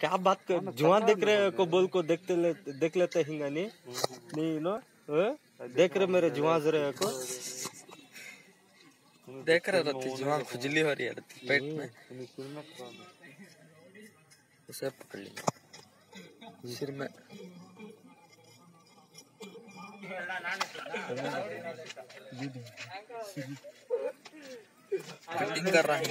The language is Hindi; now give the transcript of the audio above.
क्या बात कर जुआ देख रहे को बोल को देखते ले, देख लेते हिंगा नहीं नो देख रहे मेरे जुआ जरे को देख रहे रहती जुआ खुजली हो रही है रहती पेट में उसे पकड़ लिया सिर में कटिंग कर रहा है